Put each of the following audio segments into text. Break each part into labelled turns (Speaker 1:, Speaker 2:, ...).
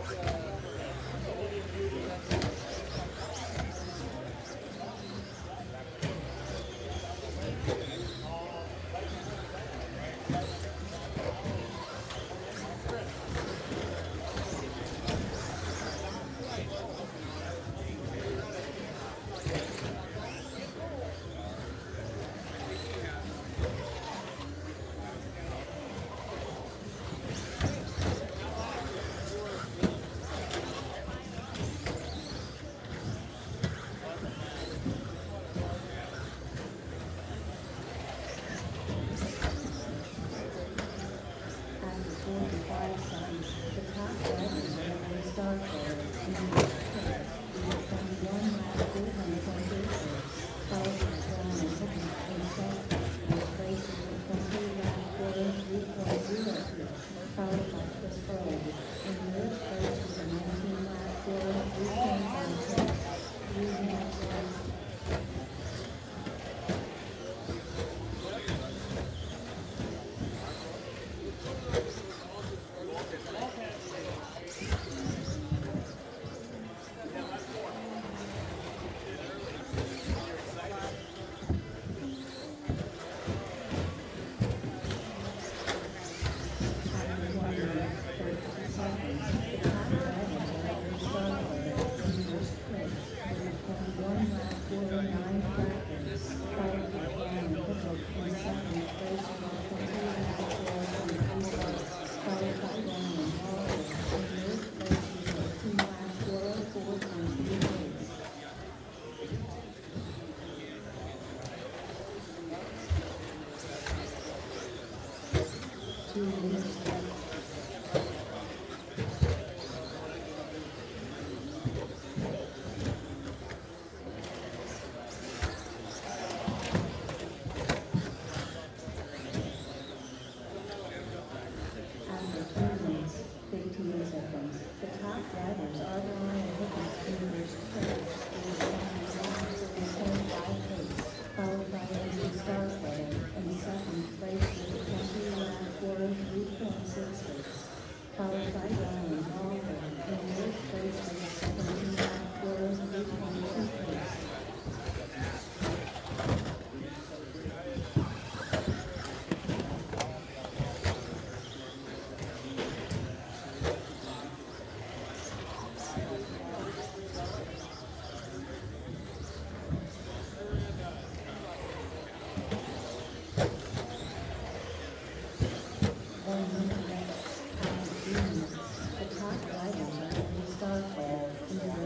Speaker 1: Yeah. Drivers are Ryan Hickens finished third with twenty-one forty-five pace, followed by Andy Starkweather in second place with twenty one quarter three point six pace, followed by Ryan Walker in third place with seventeen one quarter three point two pace. One minute left, and three minutes. The top drivers are Andy Starkweather in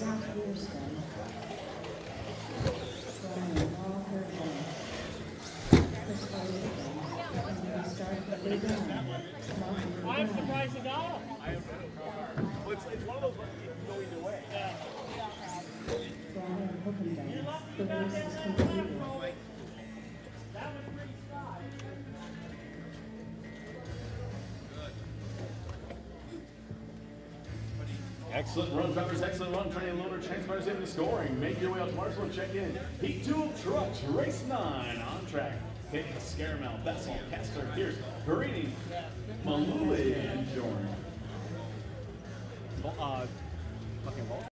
Speaker 1: Zach Houston. Brian Walker. Chris Farley. And we start with Lee Dunn. Martin
Speaker 2: Why is the
Speaker 1: Dunn.
Speaker 2: price a?
Speaker 3: Well, it's, it's one of those ones you can go either way.
Speaker 1: Brian Hookendale. The race is completed.
Speaker 2: That was pretty
Speaker 3: Excellent run, drivers. Excellent run. Training loader transpires into scoring. Make your way out to marshal and check in. Heat two of trucks, race nine on track. Hitting Scaramel, Bessel, Kessler, Pierce, Perini, Maluli, and Jordan.
Speaker 4: Uh, fucking.